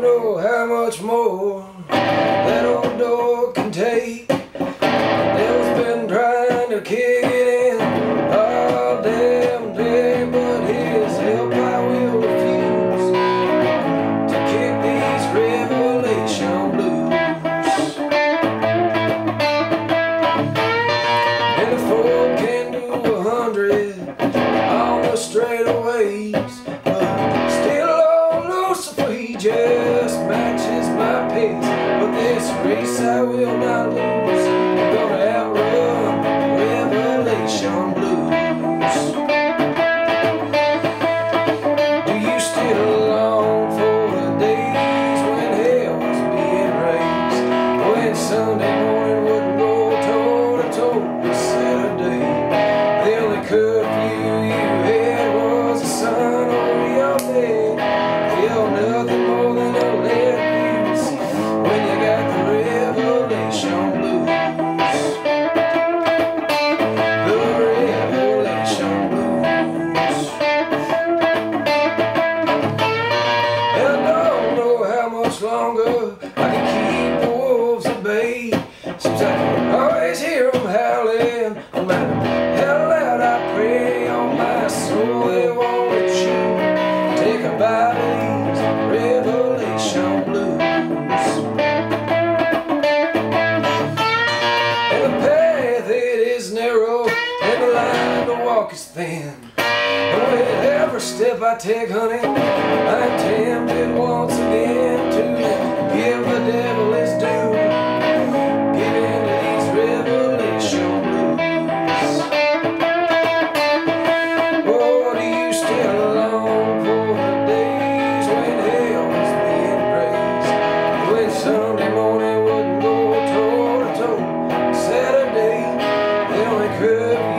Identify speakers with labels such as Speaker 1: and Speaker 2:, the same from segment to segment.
Speaker 1: don't know how much more that old dog can take. Bill's been trying to kick. I will not lose. Walk is thin. And with every step I take, honey, I'm tempted once again to give the devil his due. Give in these revelation blues. Do you still long for the days when hell was being raised? When Sunday morning wouldn't go toe to toe. Saturday, curfew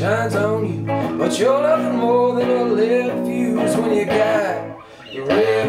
Speaker 1: shines on you. But you're nothing more than a little fuse when you got the revelation